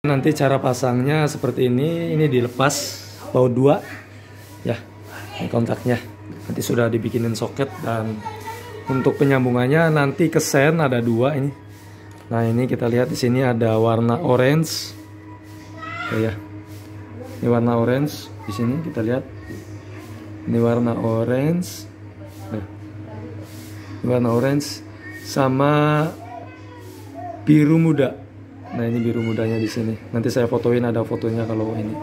Nanti cara pasangnya seperti ini, ini dilepas baut dua, ya, ini kontaknya. Nanti sudah dibikinin soket dan untuk penyambungannya nanti ke sen ada dua ini. Nah ini kita lihat di sini ada warna orange, oh, ya, ini warna orange di sini kita lihat, ini warna orange, nah, ini warna orange sama biru muda. Nah ini biru mudanya di sini. Nanti saya fotoin ada fotonya kalau ini.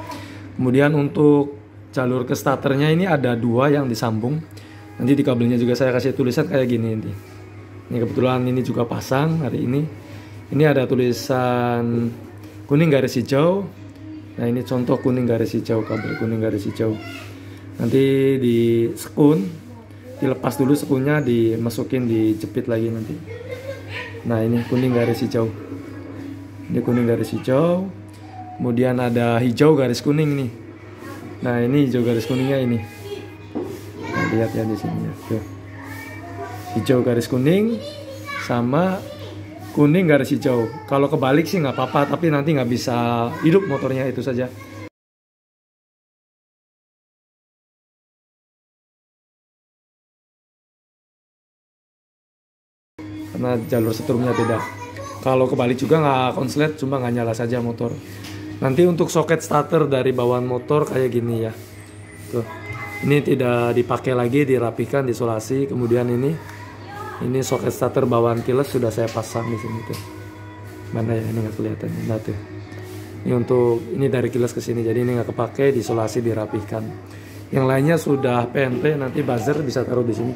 Kemudian untuk jalur ke starternya ini ada dua yang disambung. Nanti di kabelnya juga saya kasih tulisan kayak gini nanti. Ini kebetulan ini juga pasang hari ini. Ini ada tulisan kuning garis hijau. Nah ini contoh kuning garis hijau kabel kuning garis hijau. Nanti di sekun dilepas dulu sekunnya dimasukin dijepit lagi nanti. Nah ini kuning garis hijau ini kuning garis hijau. Kemudian ada hijau garis kuning nih. Nah ini hijau garis kuningnya ini. Nah, lihat ya di sini ya. Tuh. hijau garis kuning sama kuning garis hijau. Kalau kebalik sih nggak apa-apa tapi nanti nggak bisa hidup motornya itu saja. Karena jalur setrumnya beda kalau kebalik juga nggak konslet cuma nggak nyala saja motor. Nanti untuk soket starter dari bawaan motor kayak gini ya. Tuh. Ini tidak dipakai lagi dirapikan disolasi kemudian ini ini soket starter bawaan kilas sudah saya pasang di sini tuh. Mana ya ini nggak kelihatan nah tuh. Ini untuk ini dari kilas ke sini jadi ini nggak kepake disolasi dirapikan. Yang lainnya sudah PNP nanti buzzer bisa taruh di sini.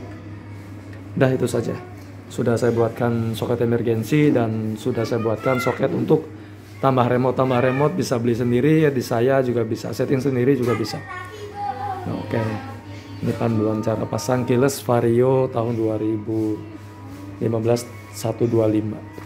Udah itu saja sudah saya buatkan soket emergensi dan sudah saya buatkan soket untuk tambah remote tambah remote bisa beli sendiri ya di saya juga bisa setting sendiri juga bisa nah, oke okay. ini panduan cara pasang keyless vario tahun 2015 125